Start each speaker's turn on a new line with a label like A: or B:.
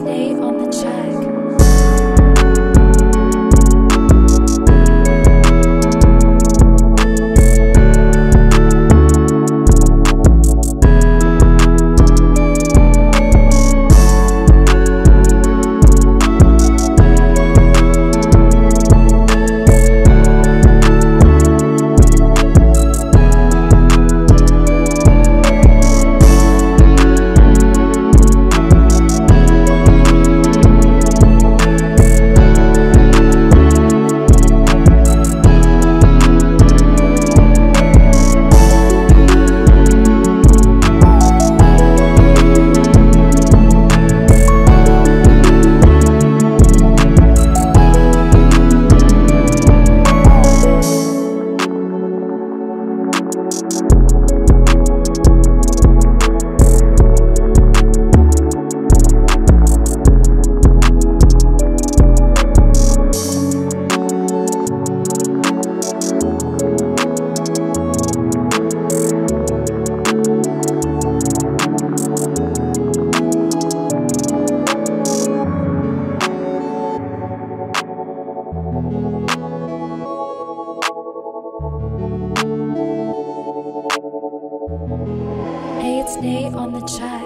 A: name. stay on the track.